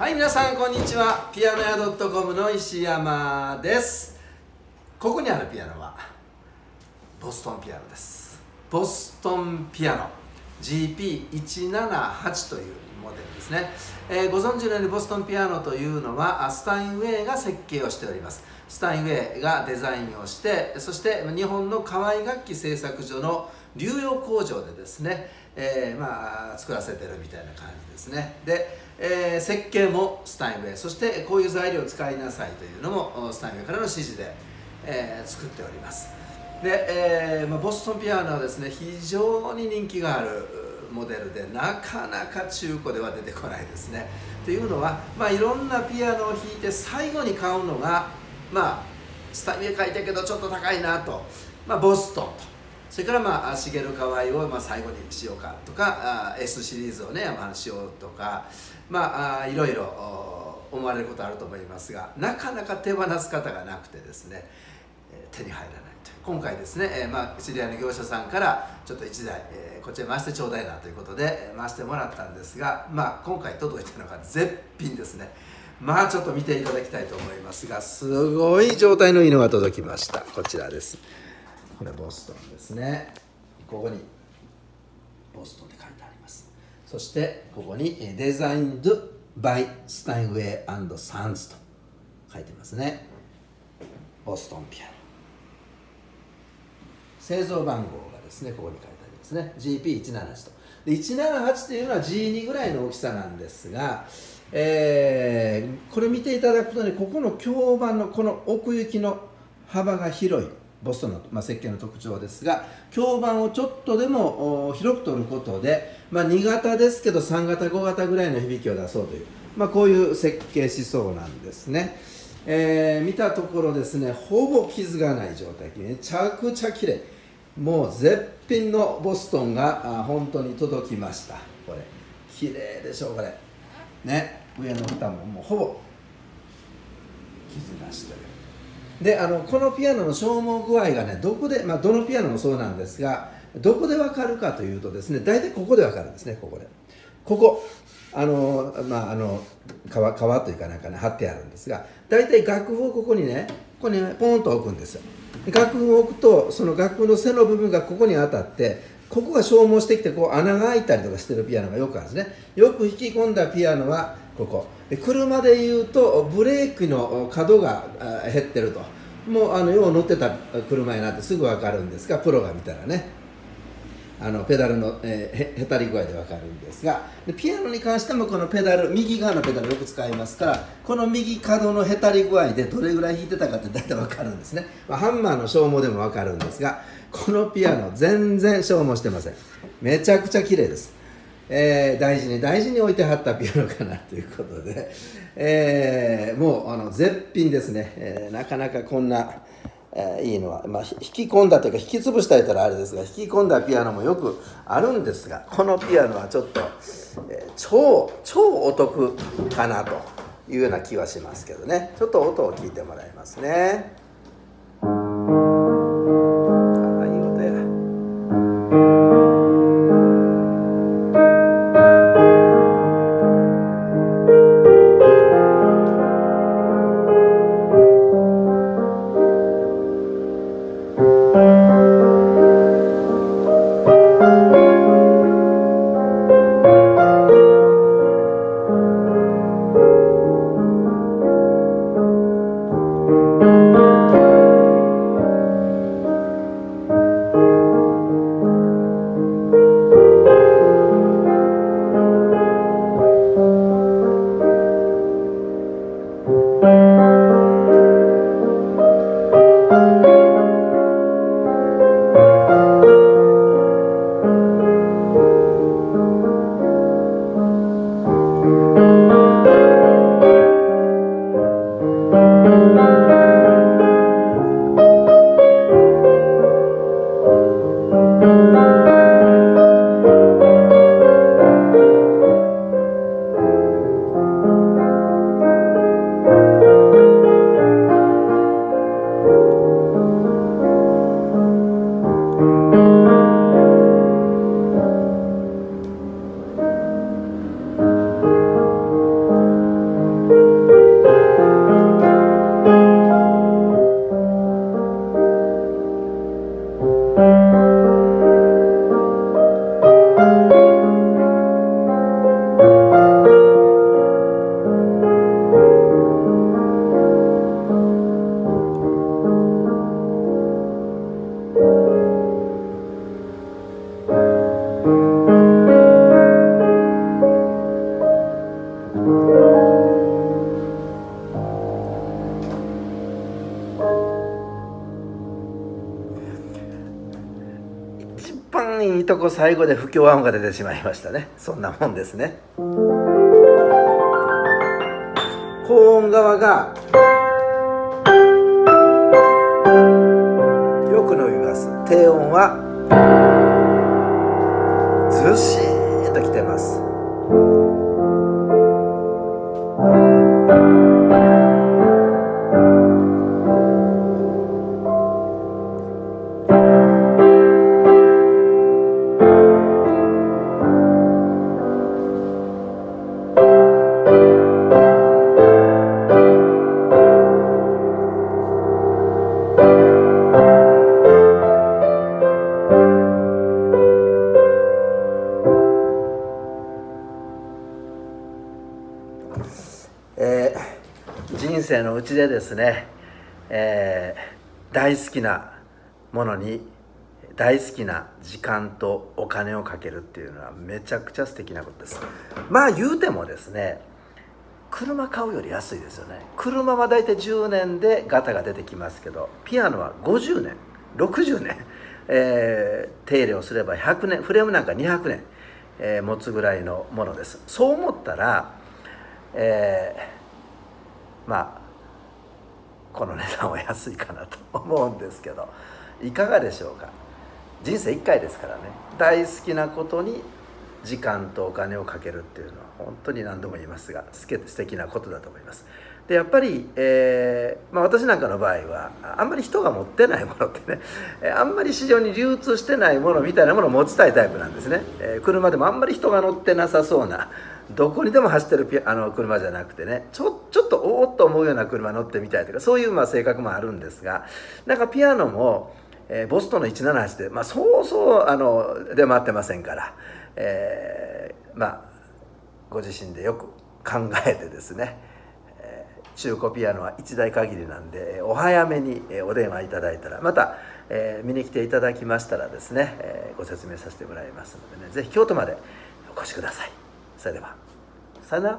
はい皆さんこんにちは。ピアノ屋 .com の石山です。ここにあるピアノはボストンピアノです。ボストンピアノ。GP178 というモデルですね、えー、ご存知のようにボストンピアノというのはスタインウェイが設計をしております。スタインウェイがデザインをしてそして日本の河合楽器製作所の流用工場でですね、えー、まあ作らせてるみたいな感じですね。で、えー、設計もスタインウェイそしてこういう材料を使いなさいというのもスタインウェイからの指示で、えー、作っております。で、えーまあ、ボストンピアノはですね非常に人気があるモデルでなかなか中古では出てこないですね。というのは、まあ、いろんなピアノを弾いて最後に買うのがまあスタイル書いてるけどちょっと高いなと、まあ、ボストンと。それからまあ茂河合をまあ最後にしようかとかあ S シリーズをね、まあ、しようとかまあいろいろ思われることあると思いますがなかなか手放す方がなくてですね手に入らないと今回ですね、えー、まあ知り合いの業者さんからちょっと1台、えー、こちへ回してちょうだいなということで回してもらったんですがまあ今回届いたのが絶品ですね。まあちょっと見ていただきたいと思いますがすごい状態のいいのが届きました。こちらです。これボストンですね。ここにボストンって書いてあります。そしてここにデザインドバイスタインウェイサンズと書いてますね。ボストンピアノ。製造番号がですねここに書いてありますね。GP178 と。で178っていうのは G2 ぐらいの大きさなんですがえー、これ見ていただくとねここの響板のこの奥行きの幅が広い。ボストンの、まあ、設計の特徴ですが響板をちょっとでも広く取ることで、まあ、2型ですけど3型5型ぐらいの響きを出そうという、まあ、こういう設計思想なんですね、えー、見たところですねほぼ傷がない状態。めちゃくちゃ綺麗。もう絶品のボストンが本当に届きました。これ。綺麗でしょうこれ。ね。上の蓋ももうほぼ傷なしという。であのこのピアノの消耗具合がねどこで、まあ、どのピアノもそうなんですがどこで分かるかというとですね大体ここで分かるんですねここで。ここあのまああの皮皮というかなんかね貼ってあるんですが大体楽譜をここにねここにポンと置くんですよ。楽譜を置くとその楽譜の背の部分がここに当たってここが消耗してきてこう穴が開いたりとかしてるピアノがよくあるんですね。よく弾き込んだピアノはここ。で車でいうとブレーキの角が減ってると。もうあのよう乗ってた車になってすぐ分かるんですがプロが見たらね。あのペダルの、えー、へたり具合で分かるんですが。でピアノに関してもこのペダル右側のペダルよく使いますからこの右角のへたり具合でどれぐらい弾いてたかって大体分かるんですね、まあ、ハンマーの消耗でも分かるんですがこのピアノ全然消耗してません。めちゃくちゃ綺麗です。えー、大事に大事に置いてはったピアノかなということで、えー、もうあの絶品ですね、えー、なかなかこんな、え、いいのは、まあ、引き込んだというか引き潰したいたらあれですが引き込んだピアノもよくあるんですがこのピアノはちょっと、え、超超お得かなというような気はしますけどね。ちょっと音を聞いてもらいますね。いいとこ最後で不協和音が出てしまいましたね。そんなもんですね。高音側がよく伸びます。低音はずしーっときてます。ー人生のうちでですね、えー大好きなものに大好きな時間とお金をかけるっていうのはめちゃくちゃ素敵なことです。まあ言うてもですね車買うより安いですよね。車は大体10年でガタが出てきますけどピアノは50年60年、えー手入れをすれば100年フレームなんか200年、えー持つぐらいのものです。そう思ったら、えまあこの値段は安いかなと思うんですけどいかがでしょうか？人生1回ですからね。大好きなことに時間とお金をかけるっていうのは本当に何度も言いますがすけ素敵なことだと思います。でやっぱり、えーまあ、私なんかの場合はあんまり人が持ってないものってねあんまり市場に流通してないものみたいなものを持ちたいタイプなんですね、えー車でもあんまり人が乗ってなさそうなどこにでも走ってるピあの車じゃなくてねちょちょっとおおっと思うような車乗ってみたいとかそういうまあ性格もあるんですがなんかピアノも、えーボストンの178で、まあ、そうそうあの出回ってませんから、えーまあご自身でよく考えてですね、え中古ピアノは1台限りなんでお早めにお電話いただいたらまた、えー見に来ていただきましたらですね、えーご説明させてもらいますのでね是非京都までお越しください。سلام سنة